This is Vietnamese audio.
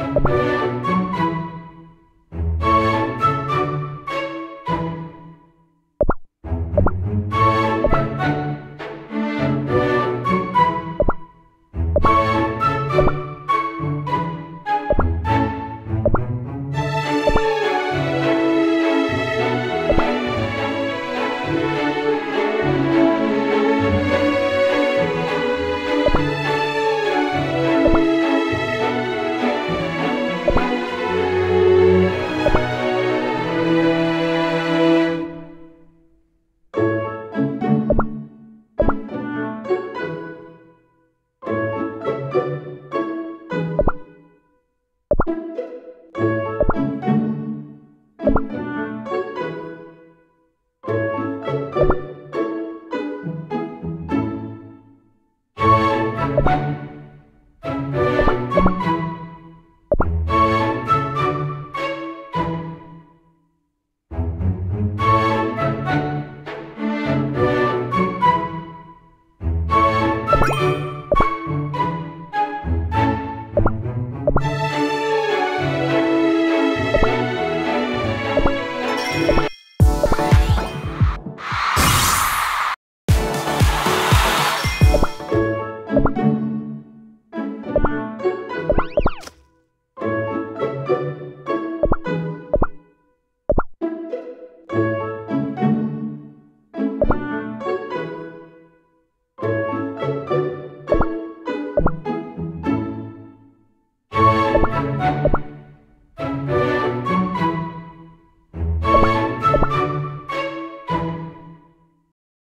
Música you.